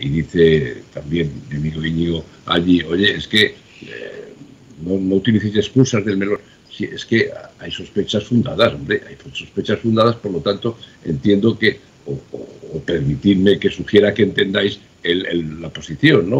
Y dice también mi amigo Íñigo allí, oye, es que eh, no, no utilicéis excusas del melón. Sí, es que hay sospechas fundadas, hombre, hay sospechas fundadas, por lo tanto, entiendo que, o, permitidme que sugiera que entendáis el la posición, ¿no?